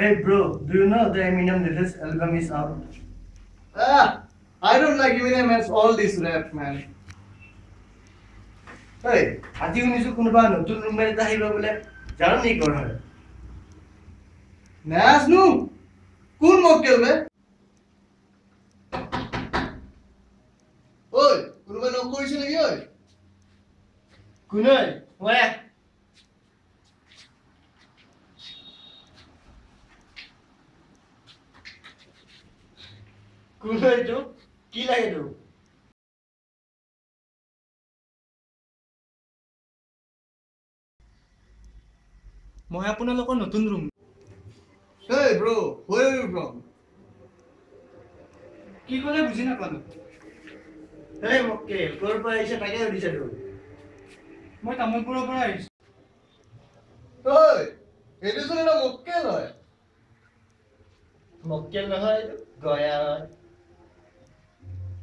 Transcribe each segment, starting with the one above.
Hey bro, do you know the Eminem latest album is out? Ah, I don't like Eminem as all this rap, man. Hey, আজি শুনিছো কোনোবা নতুন roommate এটা আহিব বোলে জানো নেকি কৰ হয় নাজনো কোন মক্কেল বে ঐ কোনোবাই নক কৰিছে নেকি ঐ কোনে মই কুলৰটো কি লাগে তোৰ মই আপোনালোকৰ নতুন ৰুম পৰা আহিছে তাকে সুধিছে তোৰ মই তামোলপুৰৰ পৰা আহিছো মক্কেল হয় মক্কেল গয়া হয়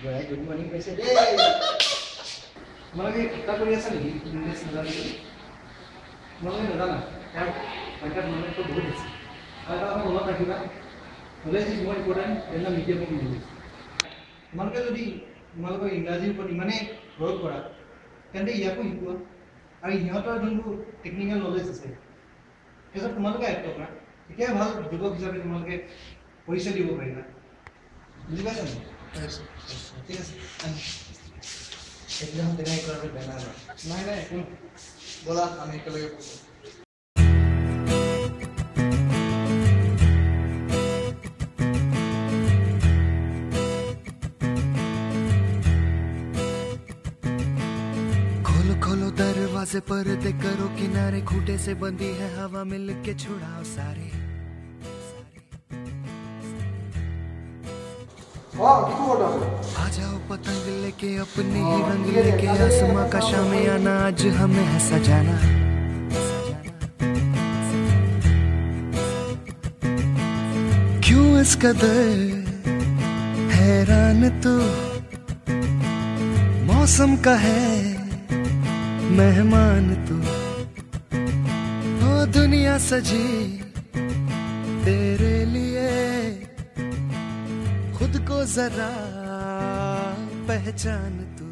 Bueno, good morning, President. Malagi, kita kuliah sana di Indonesia sendiri. Malagi, nggak tahu. Kayak, mereka teman itu boleh di sini. Kalau kamu mau tahu juga, boleh sih semua ikutan, dan nanti dia mau minum. Malagi tuh di Malagi, Inggris itu di mana? Bro, kurang. Kan dia iya pun ikut. Ari, ini apa dong tuh? Tekniknya knowledge sih. Kesan teman tuh kayak itu, kan? Kayak bahas juga bisa teman tuh kayak polisi di bawah mereka. Jelas nggak? खोलो खोलो दरवाजे पर्दे करो किनारे खूटे से बंदी है हवा मिल के छुड़ाओ सारी हाँ, आ जाओ पतंग लेके अपने ही हाँ, रंग लेके आसमा का शाम आना आज हमें है सजाना क्यों इस कदर हैरान तो मौसम का है मेहमान तो ओ दुनिया सजी तेरे लिए खुद को जरा पहचान तू